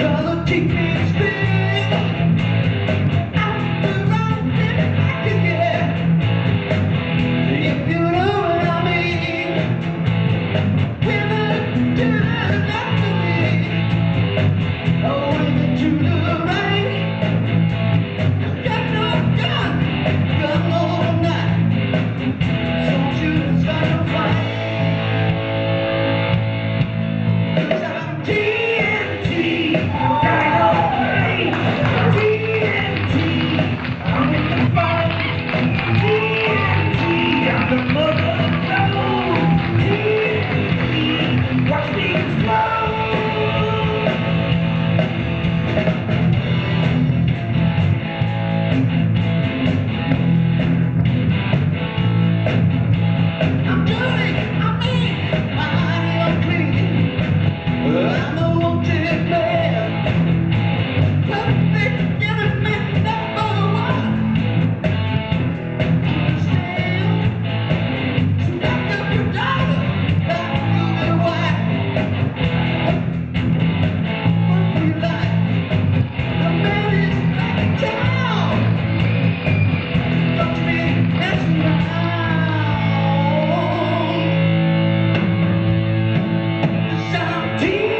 color kicking. 17.